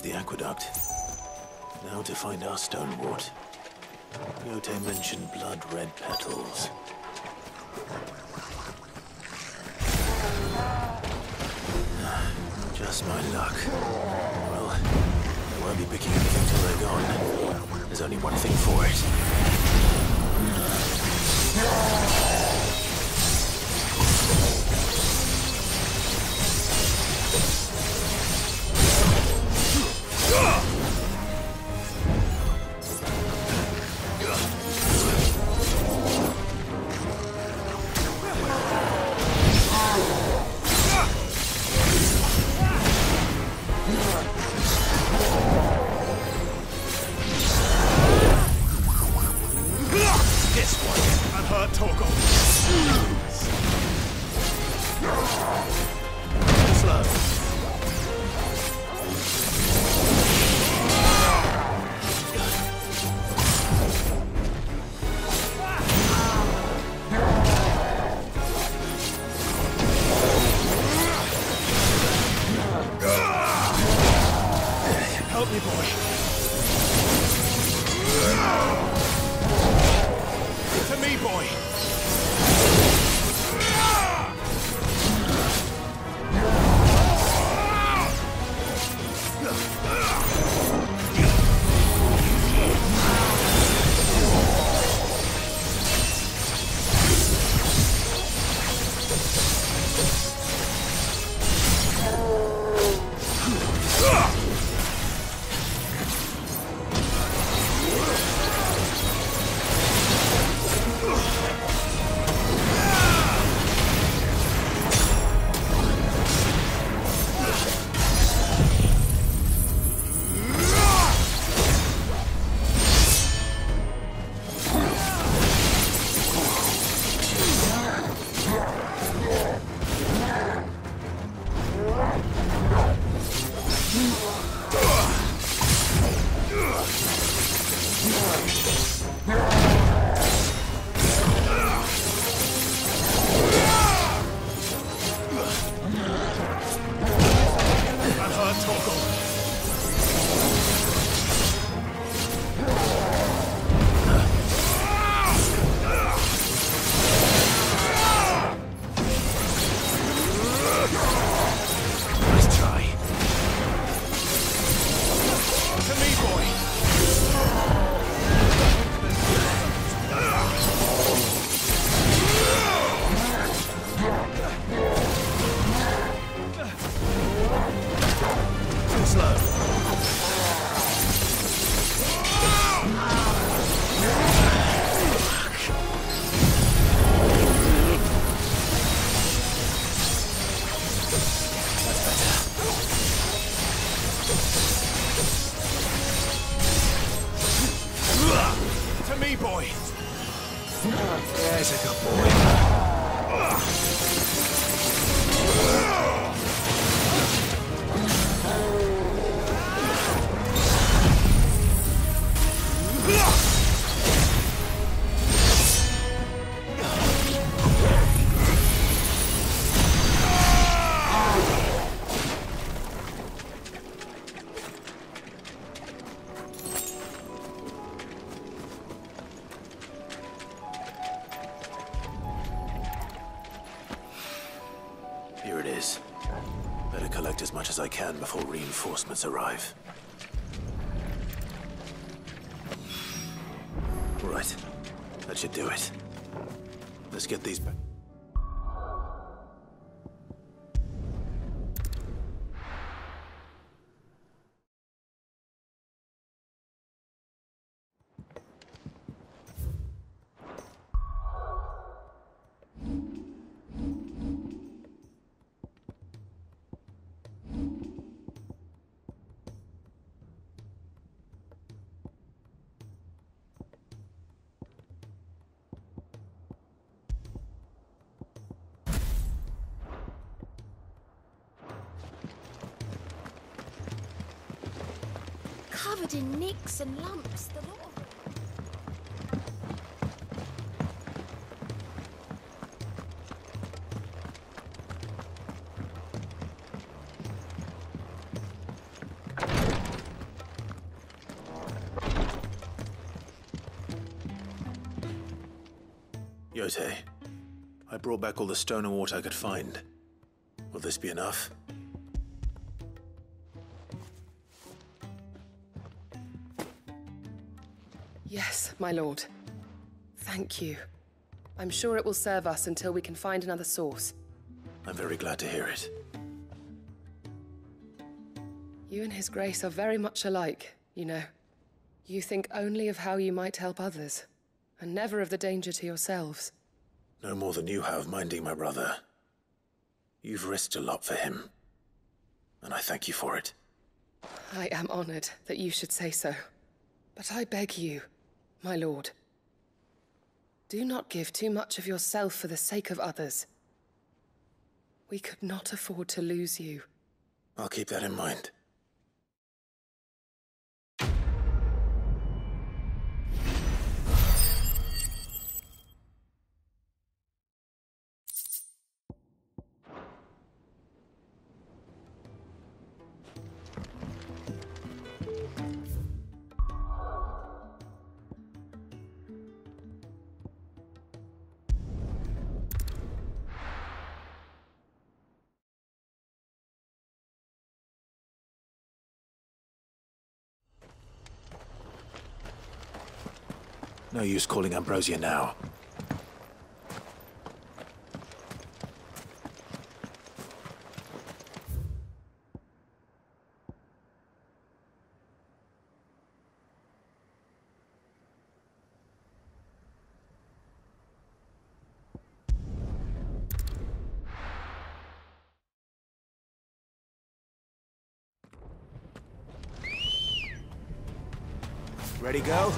Here's the aqueduct. Now to find our stone stonewort. Goethe mentioned blood red petals. Just my luck. Well, I won't be picking anything till they're gone. There's only one thing for it. Help me, boy. To me, boy. Reinforcements arrive. covered in nicks and lumps, the law. Jote, I brought back all the stone and water I could find. Will this be enough? My lord. Thank you. I'm sure it will serve us until we can find another source. I'm very glad to hear it. You and His Grace are very much alike, you know. You think only of how you might help others, and never of the danger to yourselves. No more than you have minding my brother. You've risked a lot for him, and I thank you for it. I am honored that you should say so. But I beg you, my lord, do not give too much of yourself for the sake of others. We could not afford to lose you. I'll keep that in mind. No use calling Ambrosia now. Ready, go?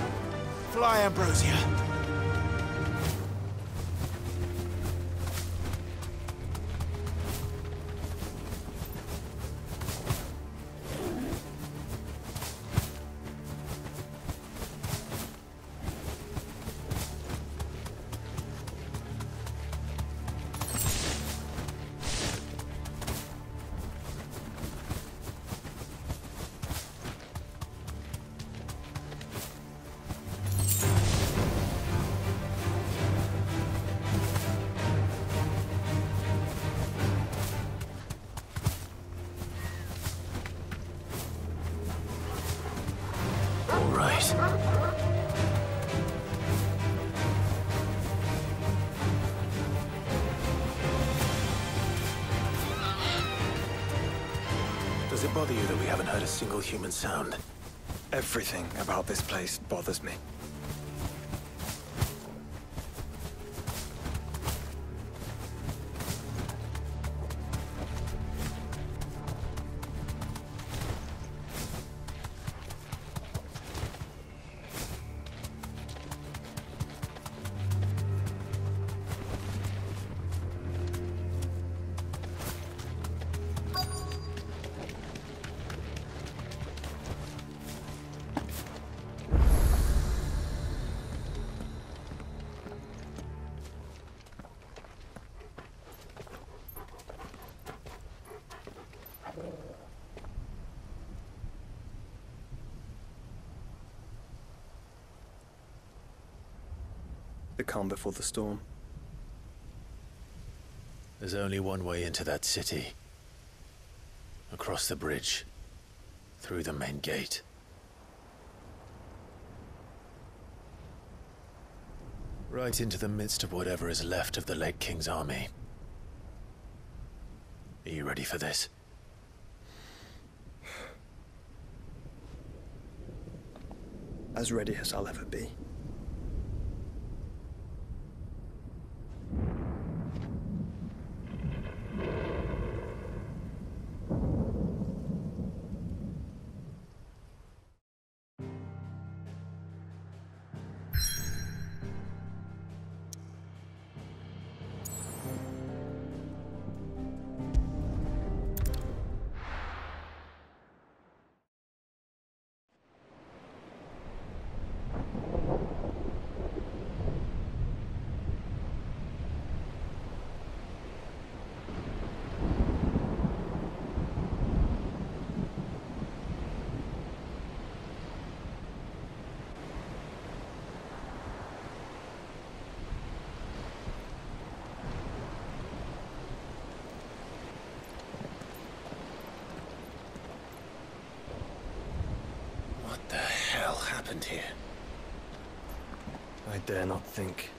Fly, Ambrosia. Human sound? Everything about this place bothers me. Calm before the storm. There's only one way into that city. Across the bridge. Through the main gate. Right into the midst of whatever is left of the late King's army. Are you ready for this? As ready as I'll ever be. Happened here? I dare not think.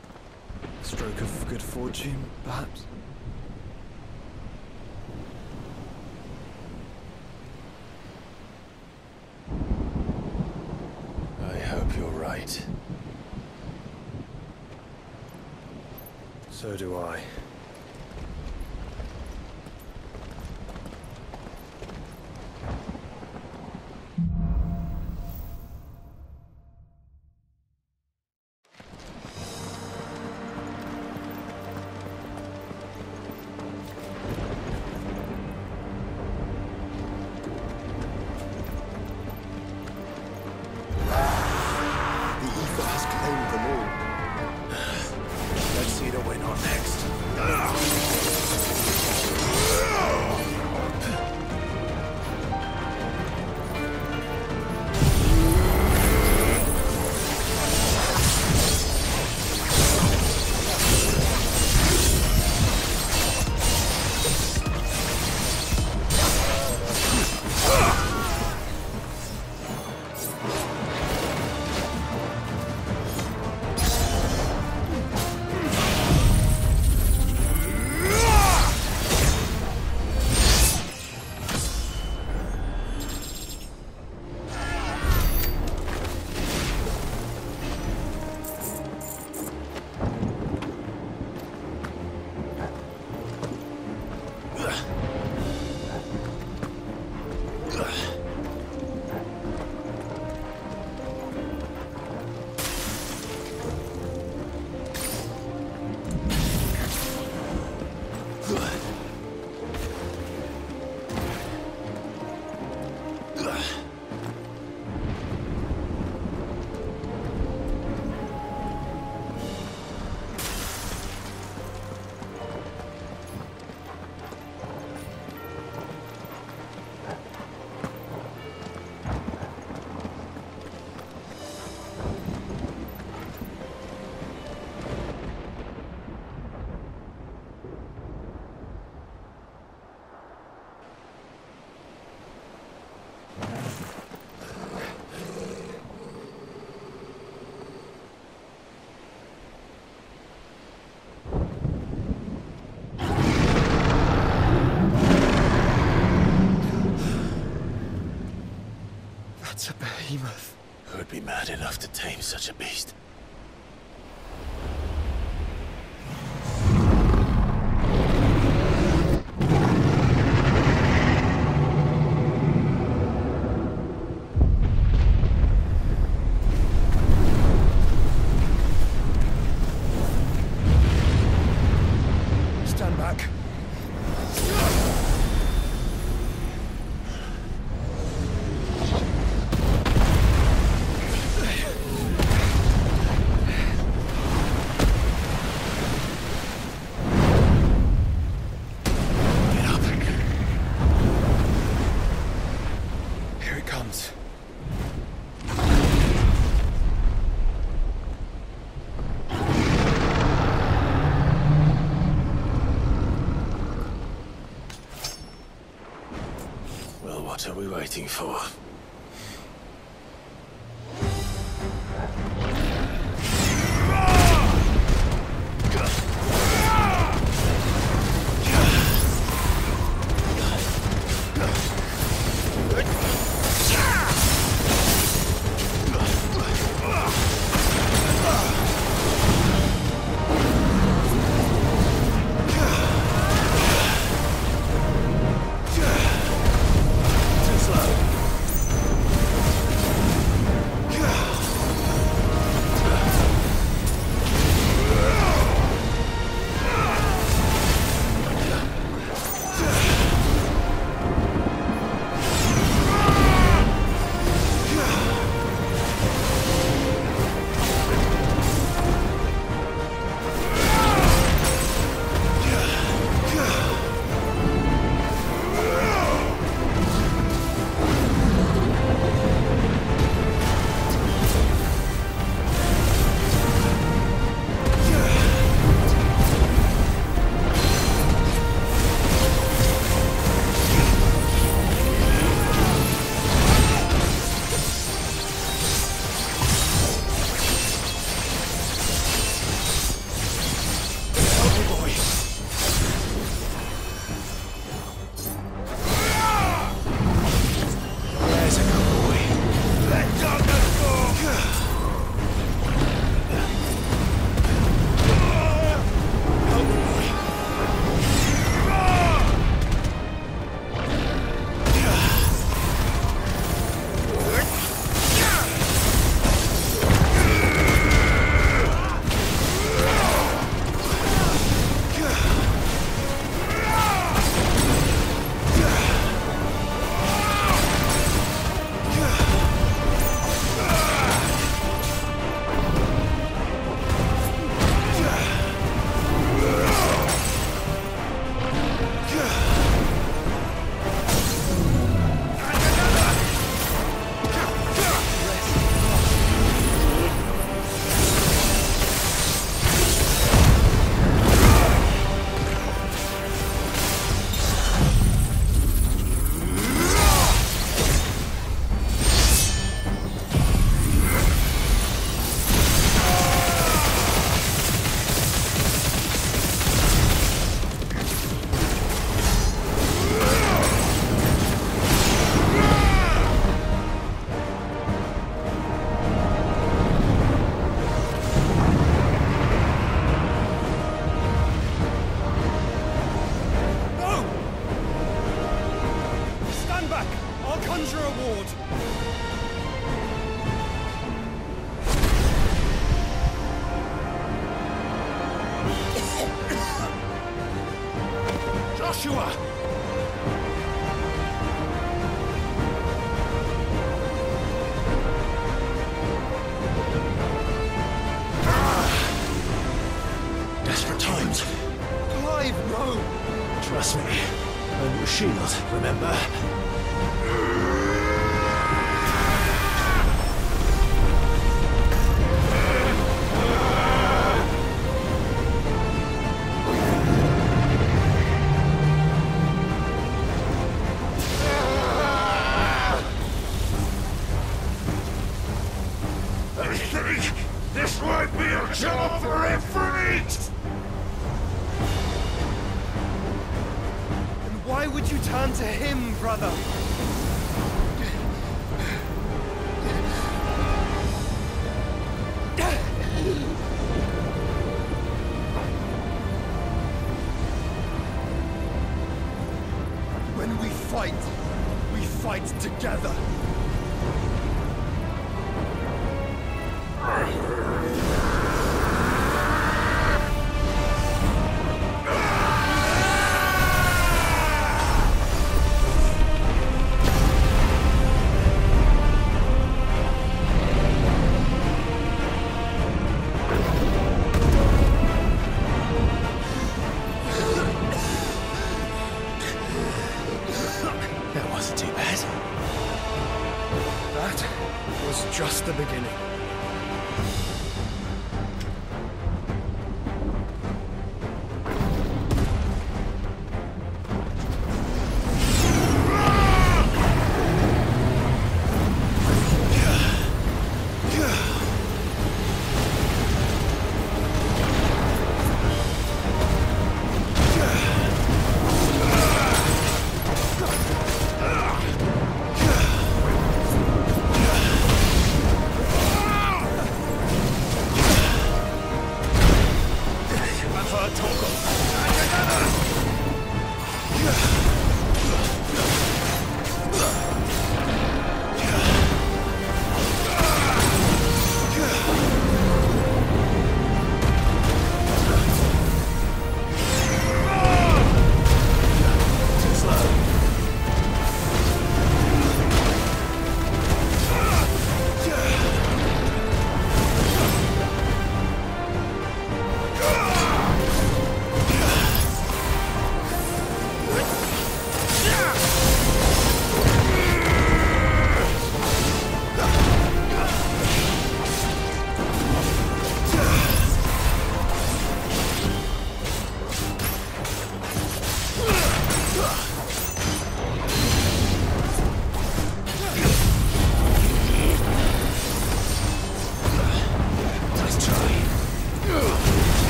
A stroke of good fortune, perhaps? Enough to tame such a beast? What are we waiting for?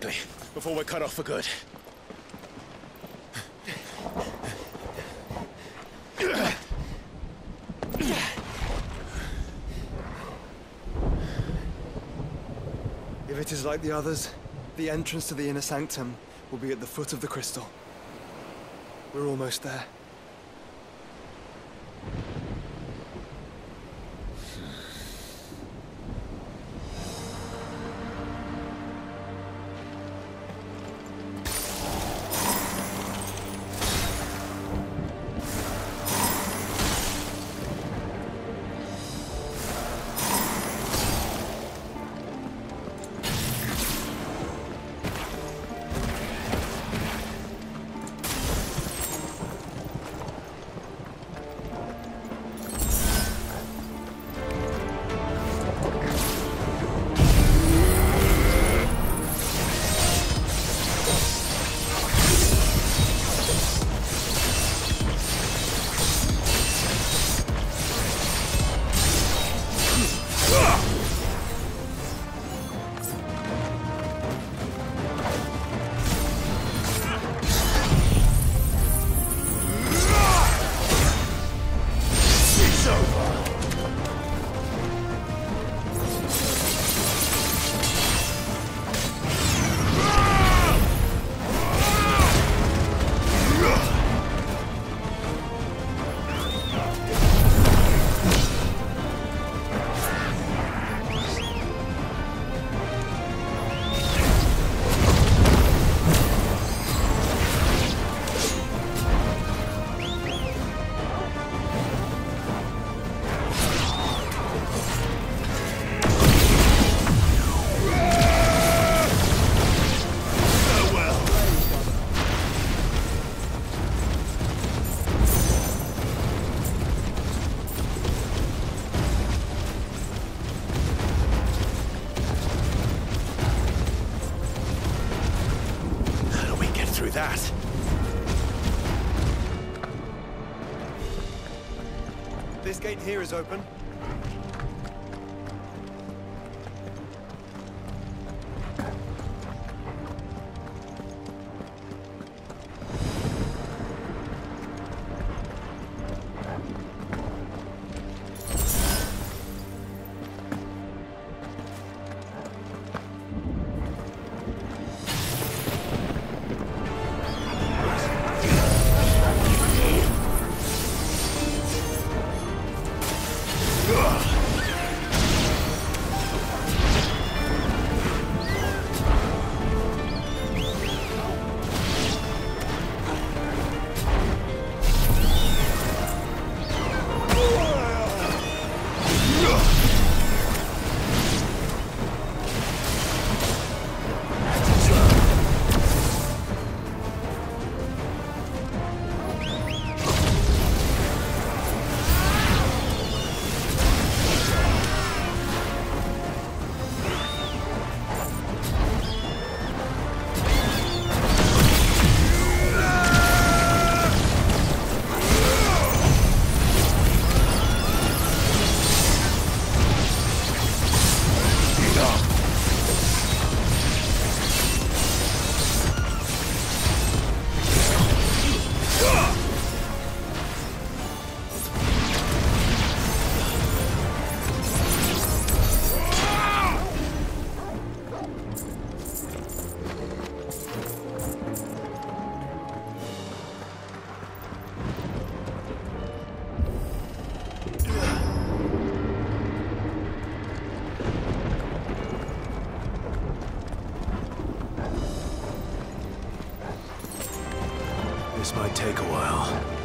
Quickly, before we're cut off for good. If it is like the others, the entrance to the inner sanctum will be at the foot of the crystal. We're almost there. Here is open. This might take a while.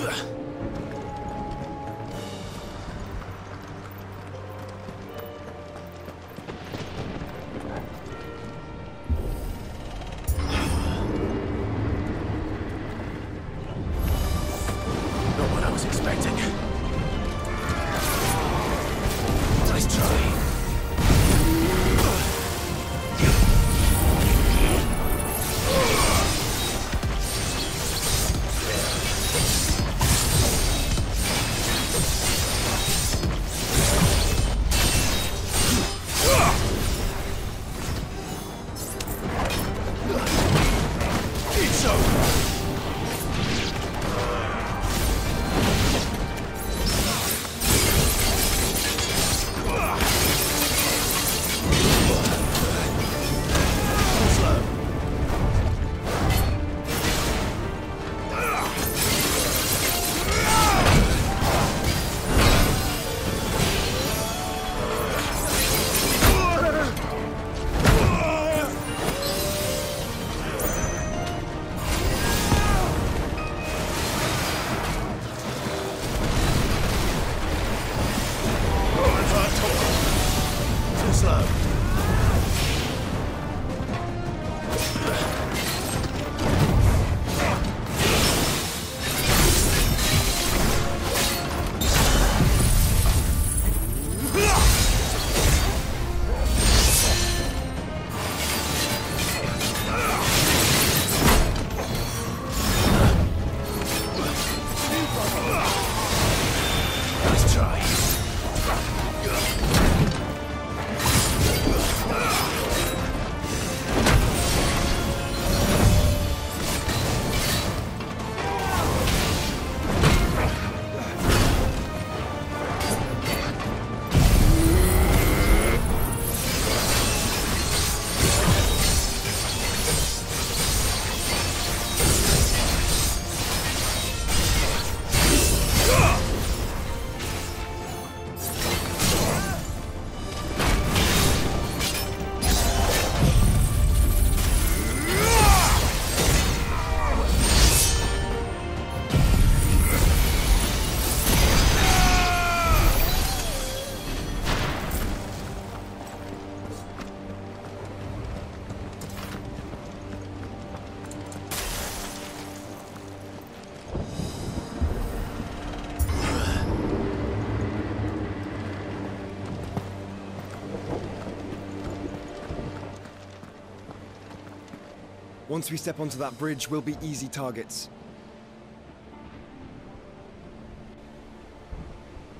对 Once we step onto that bridge, we'll be easy targets.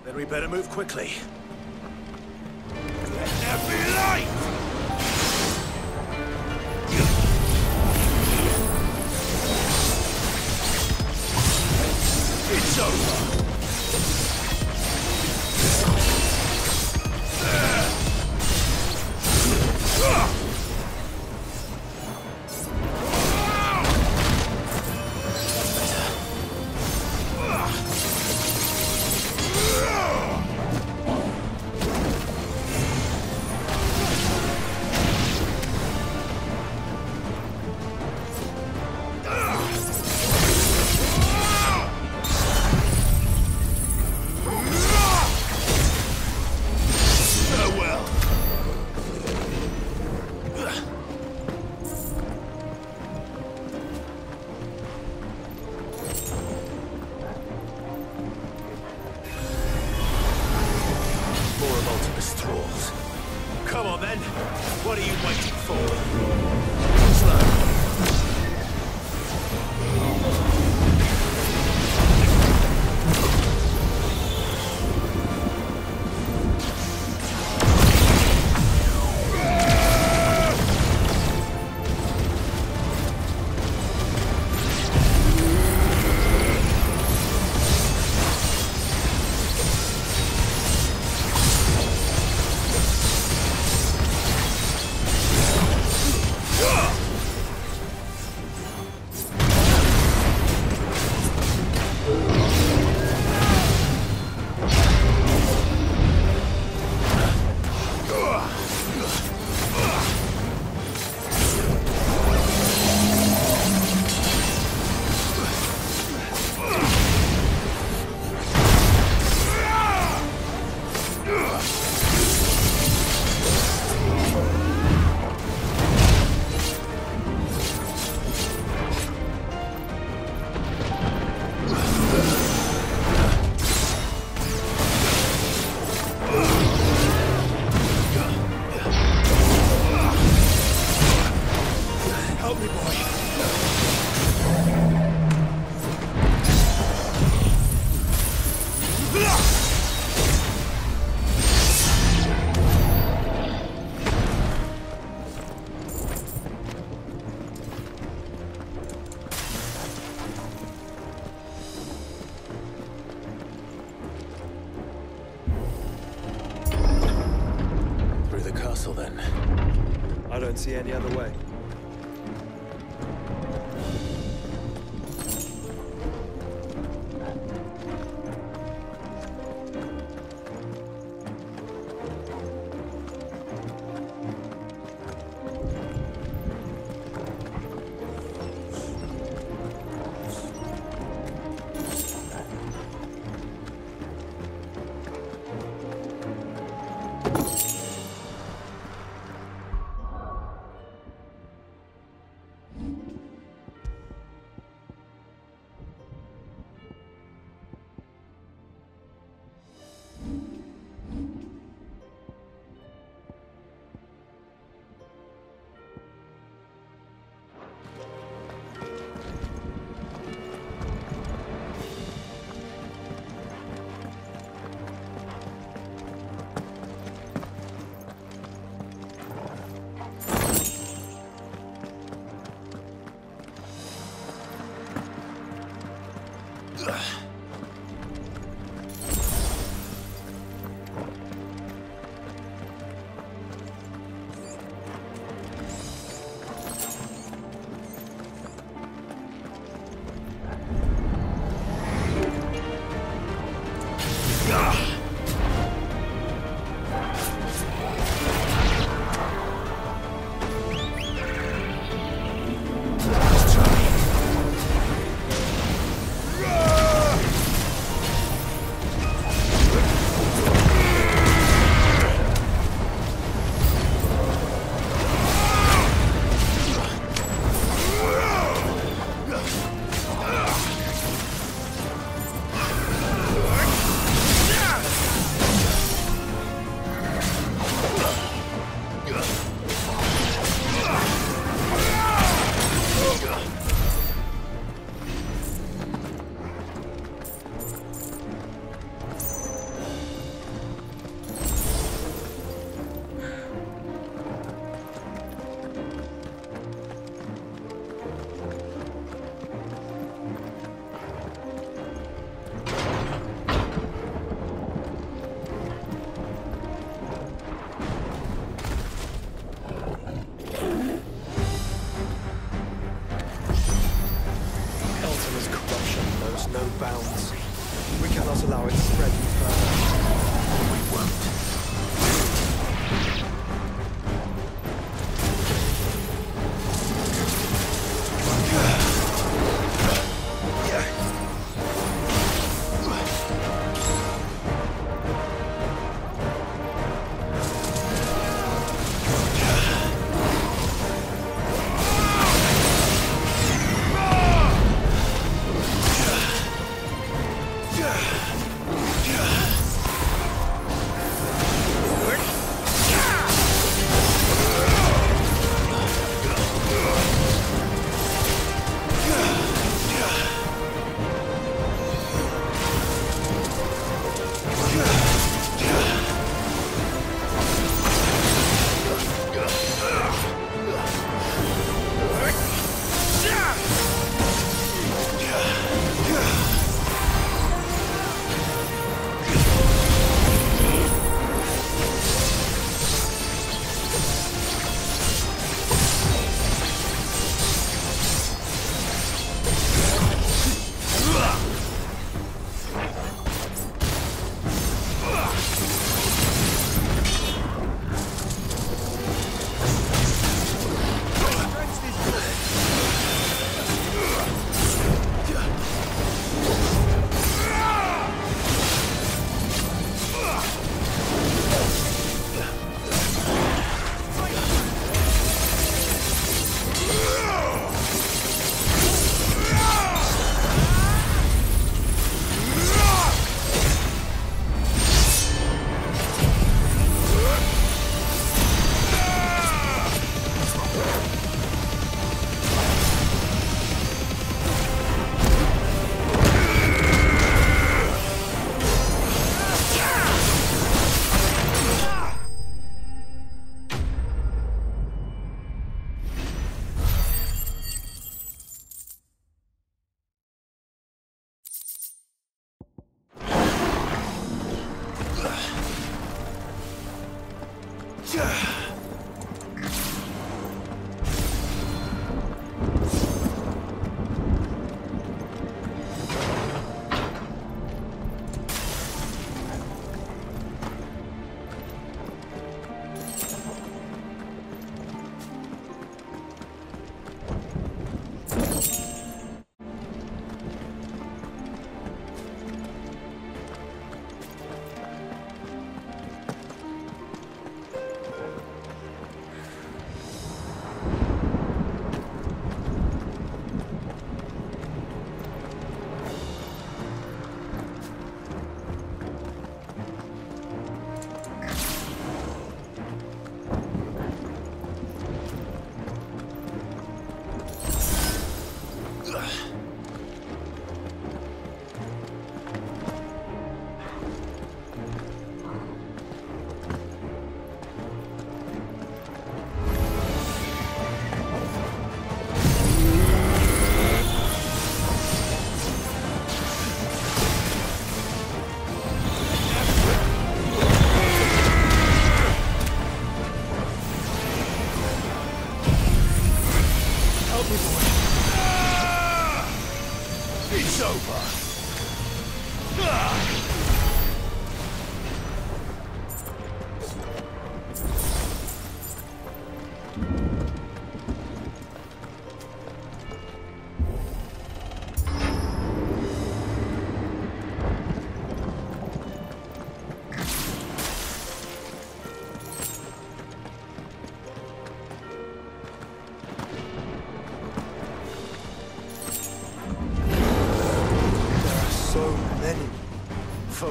Then we better move quickly.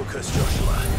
Focus, Joshua.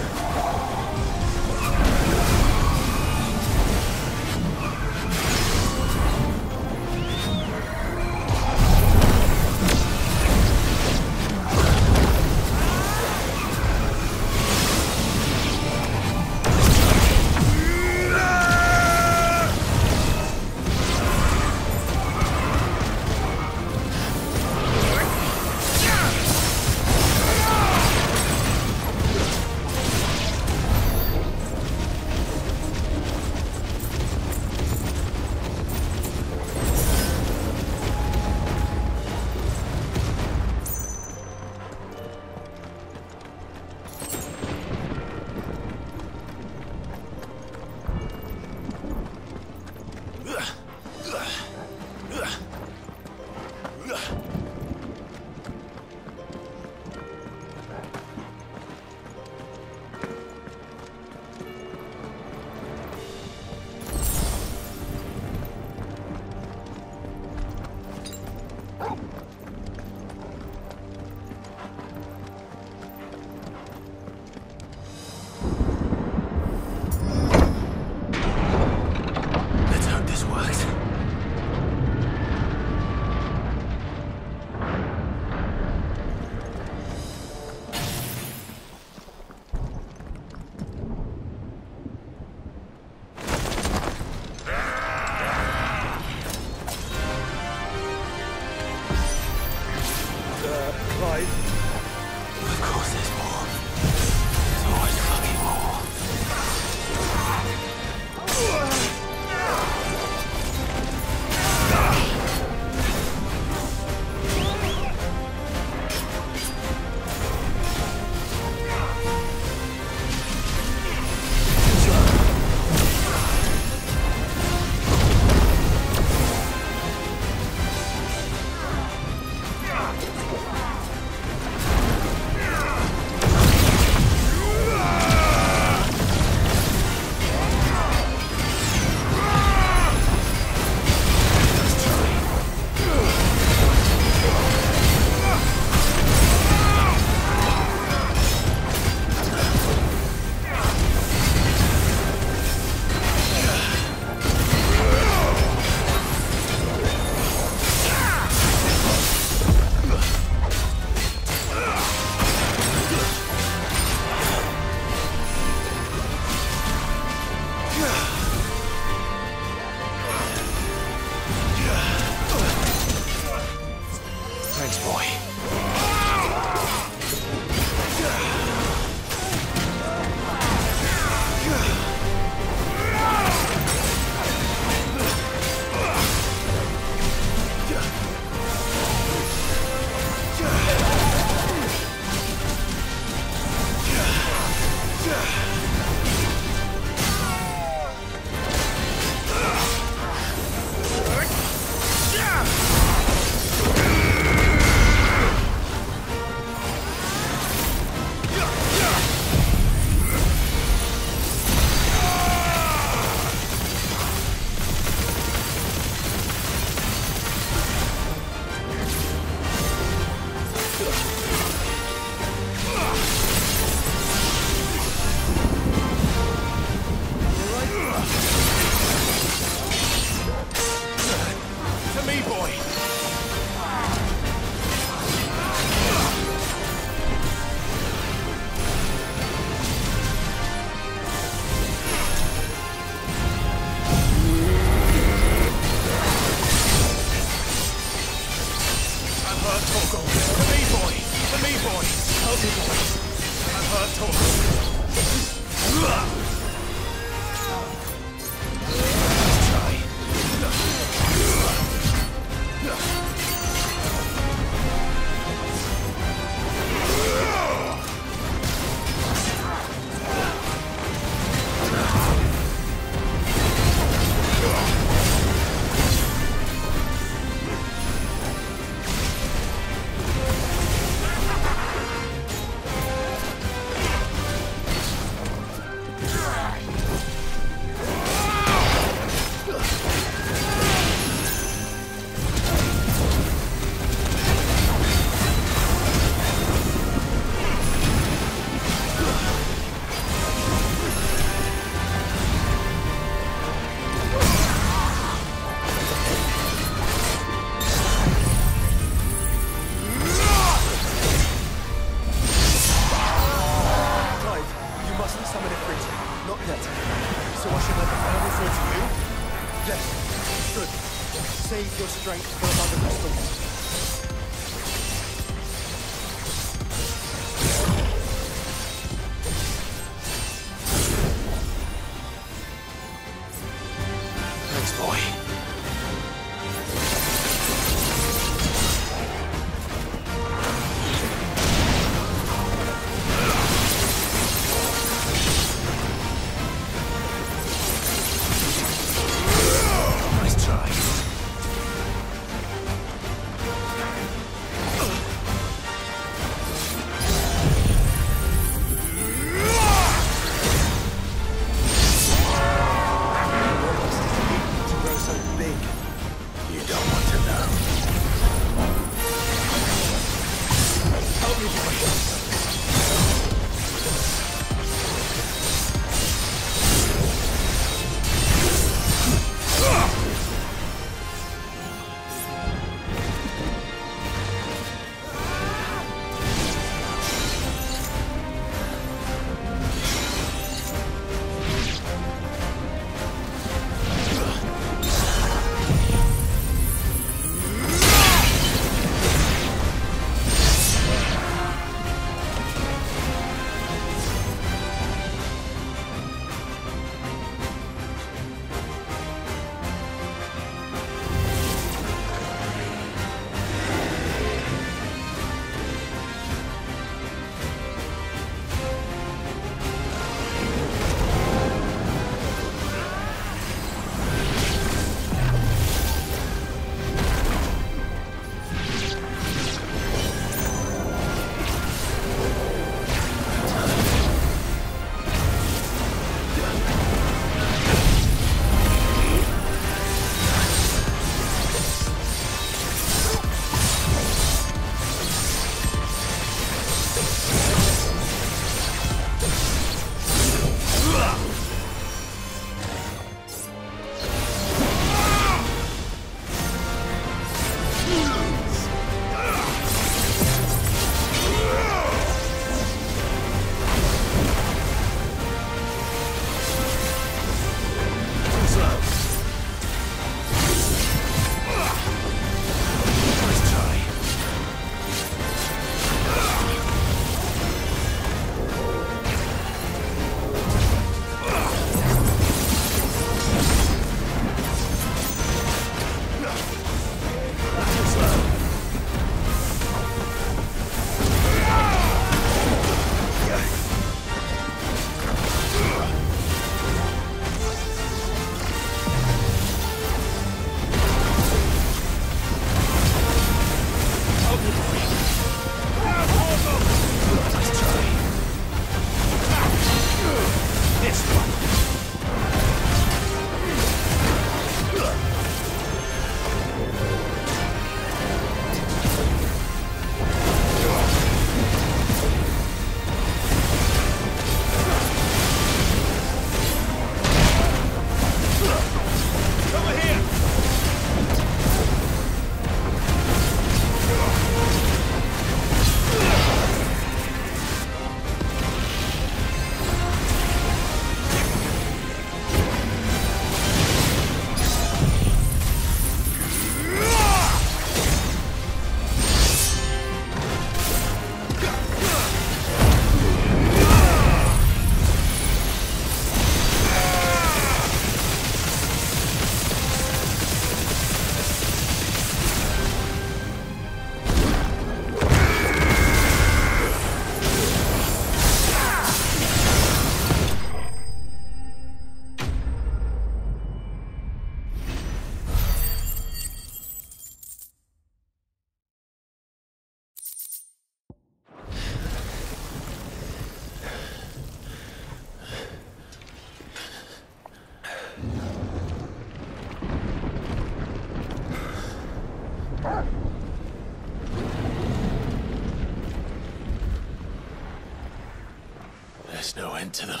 There's no end to them.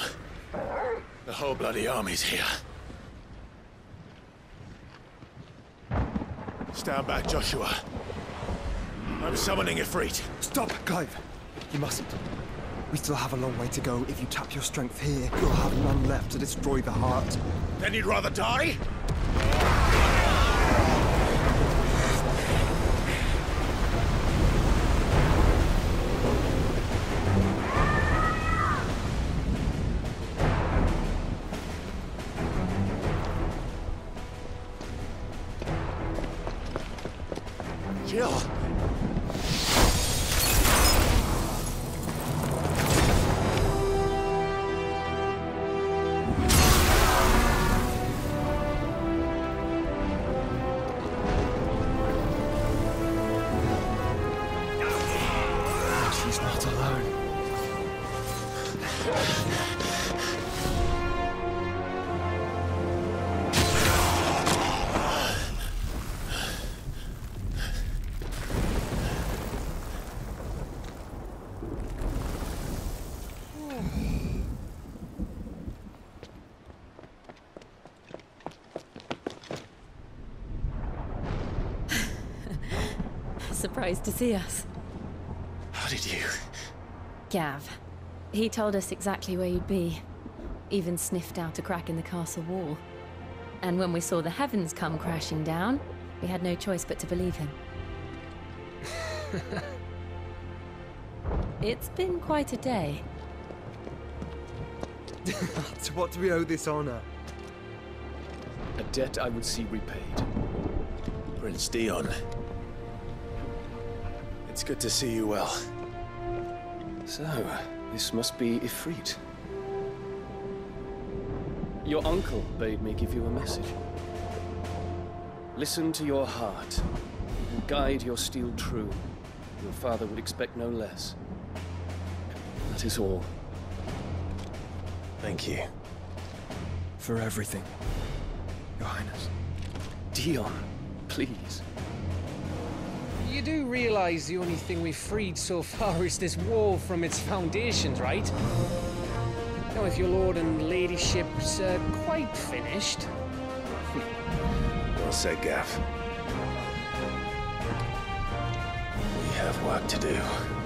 The whole bloody army's here. Stand back, Joshua. I'm summoning Ifrit. Stop, Clive! You mustn't. We still have a long way to go. If you tap your strength here, you'll have none left to destroy the heart. Then you'd rather die? Surprised to see us. How did you? Gav. He told us exactly where you'd be. Even sniffed out a crack in the castle wall. And when we saw the heavens come crashing down, we had no choice but to believe him. it's been quite a day. to what do we owe this honor? A debt I would see repaid. Prince Dion. It's good to see you well. So, this must be Ifrit. Your uncle bade me give you a message. Listen to your heart, and guide your steel true. Your father would expect no less. That is all. Thank you. For everything, Your Highness. Dion, please. You do realize the only thing we've freed so far is this wall from its foundations, right? Now, if your lord and ladyship's uh, quite finished, Well said, Gav. We have work to do.